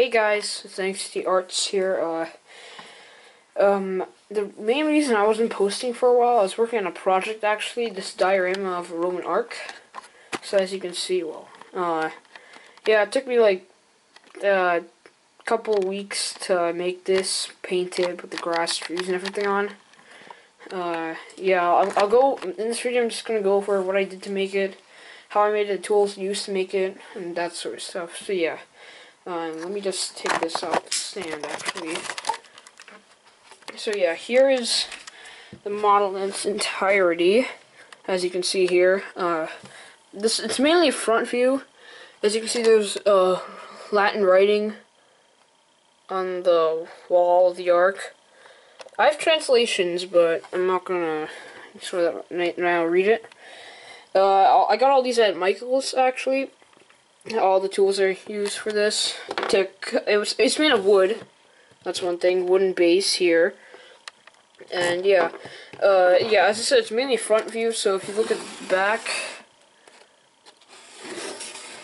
Hey guys, thanks to Arts here. Uh, um, the main reason I wasn't posting for a while, I was working on a project actually, this diorama of a Roman arc. So as you can see, well, uh, yeah, it took me like a uh, couple weeks to make this, paint it, put the grass, trees, and everything on. Uh, yeah, I'll, I'll go, in this video I'm just gonna go over what I did to make it, how I made the tools used to make it, and that sort of stuff. So yeah. Um, let me just take this off the stand, actually. So yeah, here is the model in its entirety, as you can see here. Uh, this It's mainly front view. As you can see, there's uh, Latin writing on the wall of the ark. I have translations, but I'm not gonna sort of now read it. Uh, I got all these at Michael's, actually all the tools are used for this. To it was it's made of wood. That's one thing. Wooden base here. And yeah, uh, yeah. As I said, it's mainly front view. So if you look at the back,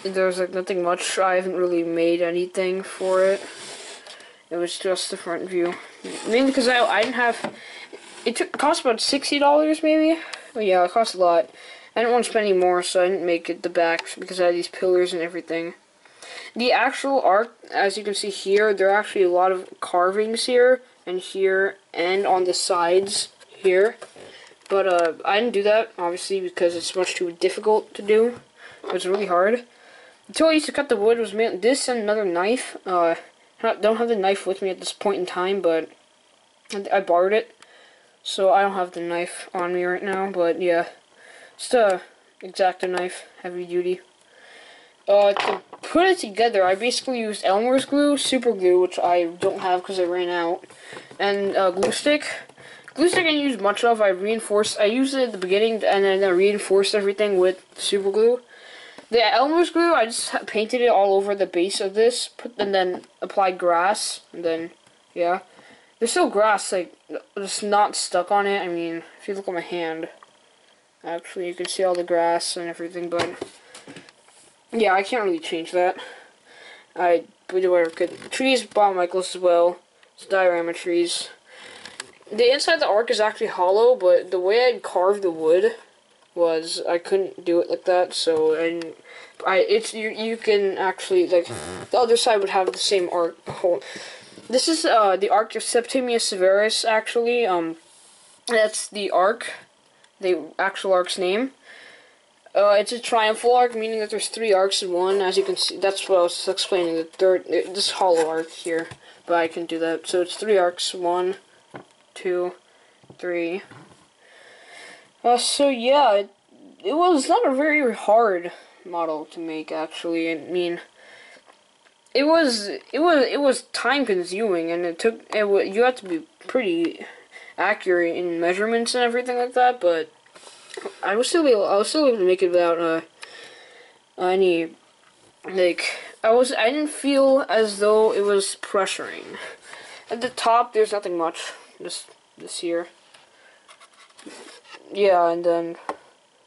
there's like nothing much. I haven't really made anything for it. It was just the front view. Mainly because I I didn't have. It took cost about sixty dollars maybe. Oh yeah, it cost a lot. I didn't want to spend any more, so I didn't make it the back because I had these pillars and everything. The actual ark, as you can see here, there are actually a lot of carvings here, and here, and on the sides here. But uh, I didn't do that, obviously, because it's much too difficult to do. It's really hard. The tool I used to cut the wood was this and another knife. Uh, I don't have the knife with me at this point in time, but I borrowed it. So I don't have the knife on me right now, but yeah. Just a X-Acto knife, heavy duty. Uh, to put it together, I basically used Elmer's glue, super glue, which I don't have because I ran out, and uh, glue stick. Glue stick I didn't use much of. I reinforced. I used it at the beginning, and then I reinforced everything with super glue. The Elmer's glue, I just painted it all over the base of this, put, and then applied grass, and then yeah, there's still grass like just not stuck on it. I mean, if you look at my hand. Actually, you can see all the grass and everything, but yeah, I can't really change that. I would do whatever could. Trees bought Michael's as well. It's diorama trees. The inside of the arc is actually hollow, but the way I carved the wood was I couldn't do it like that, so and I it's you you can actually like the other side would have the same arc. hole. This is uh the arc of Septimius Severus actually. Um, that's the ark the actual arc's name. Uh, it's a triumphal arc, meaning that there's three arcs in one. As you can see, that's what I was explaining. The third, this hollow arc here, but I can do that. So it's three arcs: One, two, three. Uh, so yeah, it, it was not a very hard model to make. Actually, I mean, it was it was it was time consuming, and it took it. You had to be pretty accurate in measurements and everything like that, but I was still able, I was still able to make it without uh, any like I was I didn't feel as though it was pressuring. At the top, there's nothing much. Just this here. Yeah, and then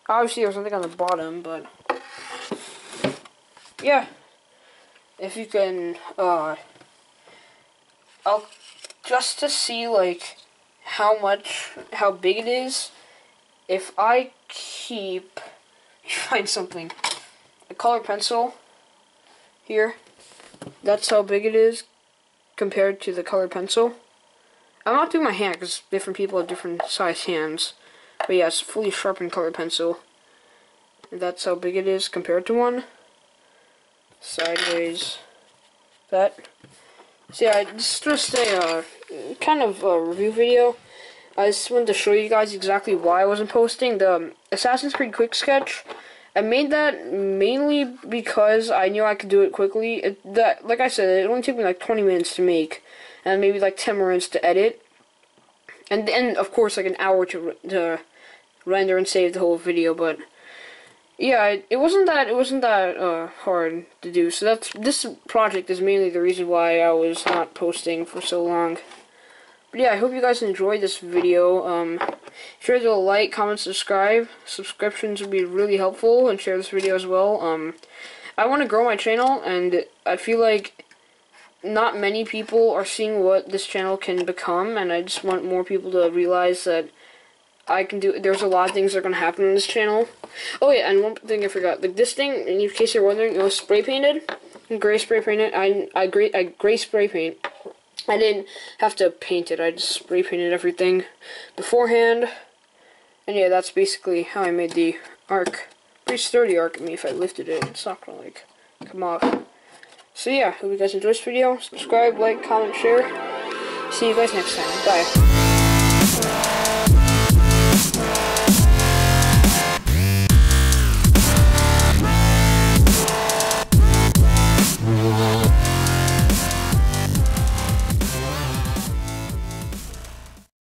obviously there's something on the bottom, but yeah. If you can, uh, I'll just to see like how much, how big it is, if I keep, find something, a color pencil here, that's how big it is compared to the color pencil. I'm not doing my hand because different people have different size hands. But yeah, it's fully sharpened color pencil. That's how big it is compared to one. Sideways. That. So yeah, it's just a uh, kind of a review video. I just wanted to show you guys exactly why I wasn't posting the um, Assassin's Creed Quick Sketch. I made that mainly because I knew I could do it quickly. It, that, like I said, it only took me like 20 minutes to make, and maybe like 10 minutes to edit, and then of course like an hour to to render and save the whole video. But yeah, it, it wasn't that it wasn't that uh, hard to do. So that's this project is mainly the reason why I was not posting for so long. But yeah, I hope you guys enjoyed this video. Um, sure to like, comment, subscribe. Subscriptions would be really helpful, and share this video as well. Um, I want to grow my channel, and I feel like not many people are seeing what this channel can become, and I just want more people to realize that I can do. There's a lot of things that are gonna happen on this channel. Oh yeah, and one thing I forgot. Like this thing, in case you're wondering, it was spray painted, gray spray painted. I I gray I gray spray paint. I didn't have to paint it. I just spray painted everything beforehand. And yeah, that's basically how I made the arc. Pretty sturdy arc. I mean, if I lifted it, it's not gonna like come off. So yeah, hope you guys enjoyed this video. Subscribe, like, comment, share. See you guys next time. Bye.